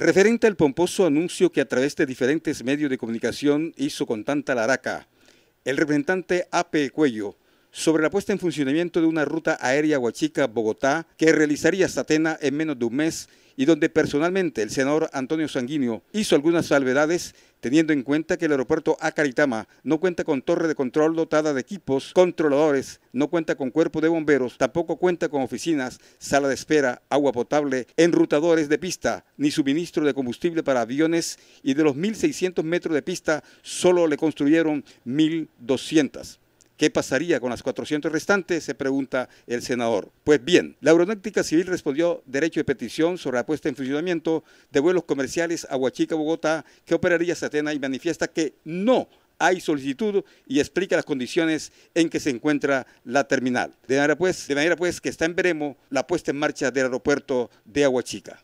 Referente al pomposo anuncio que a través de diferentes medios de comunicación hizo con tanta laraca, el representante AP Cuello sobre la puesta en funcionamiento de una ruta aérea Huachica-Bogotá que realizaría Satena en menos de un mes y donde personalmente el senador Antonio Sanguíneo hizo algunas salvedades teniendo en cuenta que el aeropuerto Acaritama no cuenta con torre de control dotada de equipos controladores, no cuenta con cuerpo de bomberos, tampoco cuenta con oficinas, sala de espera, agua potable, enrutadores de pista, ni suministro de combustible para aviones y de los 1.600 metros de pista solo le construyeron 1.200. ¿Qué pasaría con las 400 restantes? Se pregunta el senador. Pues bien, la Aeronáutica Civil respondió derecho de petición sobre la puesta en funcionamiento de vuelos comerciales a Huachica, Bogotá, que operaría Satena y manifiesta que no hay solicitud y explica las condiciones en que se encuentra la terminal. De manera pues, de manera pues que está en veremos la puesta en marcha del aeropuerto de Aguachica.